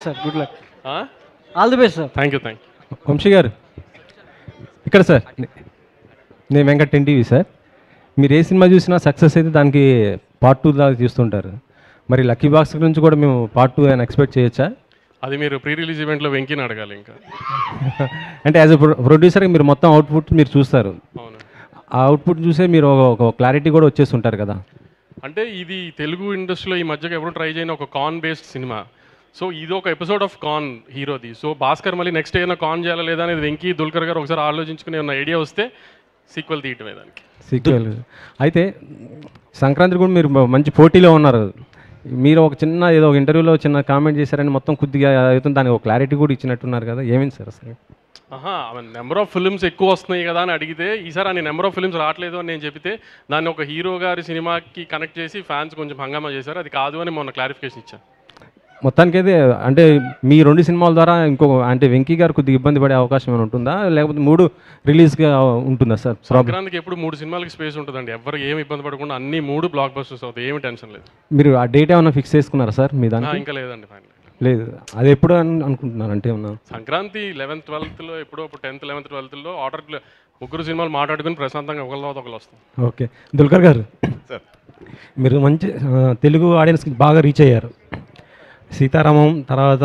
Sir good luck all the best sir thank you thank you Vamsi garu ఇక్కడ sir నే- నేను Venkat ten TV sir. మీరు ఏ cinema చూసినా success అయితే దానికి పార్ట్ టూ దాకా తీస్తుంటారు. మరి లక్కీ బాక్స్ నుంచి కూడా మేము పార్ట్ టూ అని ఎక్స్పెక్ట్ చేయొచ్చా? అది మీరు ప్రీ రిలీజ్ ఈవెంట్లో వెంకీని అడగాలి ఇంకా. అంటే యాజ్ ఎ ప్రొడ్యూసర్గా మీరు మొత్తం అవుట్పుట్ మీరు చూస్తారు. అవును. ఆ అవుట్పుట్ చూసే మీరు ఒక- ఒక క్లారిటీ కూడా వచ్చేస్తుంటారు కదా. అంటే ఇది తెలుగు ఇండస్ట్రీలో ఈ మధ్యకి ఎవరు ట్రై చేయని ఒక కాన్ బేస్డ్ సినిమా. సో ఇది ఒక ఎపిసోడ్ ఆఫ్ కాన్ హీరోది సో భాస్కర్ మళ్ళీ నెక్స్ట్ ఏదైనా కాన్ చేయాలా లేదా అనేది వెంకీ దుల్కర్ గారు ఒకసారి ఆలోచించుకునే ఉన్న ఐడియా వస్తే సీక్వెల్ తీయటమే దానికి. సీక్వెల్ అయితే సంక్రాంతి కూడా మీరు మంచి పోటీలో ఉన్నారు. మీరు ఒక చిన్న ఏదో ఒక ఇంటర్వ్యూలో చిన్న కామెంట్ చేశారని మొత్తం కొద్దిగా అవుతుంది. దానికి ఒక క్లారిటీ కూడా ఇచ్చినట్టున్నారు కదా. ఏమైంది సార్ అసలు? ఆహా నెంబర్ ఆఫ్ ఫిల్మ్స్ ఎక్కువ వస్తున్నాయి కదా అని అడిగితే ఈసారి అని నెంబర్ ఆఫ్ ఫిల్మ్స్ రావట్లేదు అని నేను చెప్తే దాన్ని ఒక హీరో గారి సినిమాకి కనెక్ట్ చేసి ఫ్యాన్స్ కొంచెం హంగామా చేశారు. అది కాదు అని మొన్న క్లారిఫికేషన్ ఇచ్చాను మొత్తానికైతే అంటే మీ రెండు సినిమాల ద్వారా ఇంకో అంటే వెంకీ గారు కొద్దిగా ఇబ్బంది పడే అవకాశం ఏమైనా ఉంటుందా? లేకపోతే మూడు రిలీజ్గా ఉంటుందా సార్? సంక్రాంతికి ఎప్పుడు మూడు సినిమాలకి స్పేస్ ఉంటుందండి. ఎవరు ఏమి ఇబ్బంది పడకుండా అన్ని మూడు బ్లాక్ బస్టర్స్ అవుతాయి. ఏమి టెన్షన్ లేదు. మీరు ఆ డేట్ ఏమైనా ఫిక్స్ చేసుకున్నారా సార్ మీ దానికి? ఇంకా లేదండి ఫైనల్. లేదు. అది ఎప్పుడు అని అనుకుంటున్నారు అంటే ఏమన్నా? సంక్రాంతి లెవెన్త్ ట్వెల్త్లో ఎప్పుడో టెన్త్ లెవెన్త్ ట్వెల్త్లో ఆర్డర్ ముగ్గురు సినిమాలు మాట్లాడుకుని ప్రశాంతంగా ఒకళ్ళ తర్వాత ఒకళ్ళు వస్తాం ఓకే. దుల్కర్ గారు మీరు మంచి తెలుగు ఆడియన్స్కి బాగా రీచ్ అయ్యారు. సీతారామం తర్వాత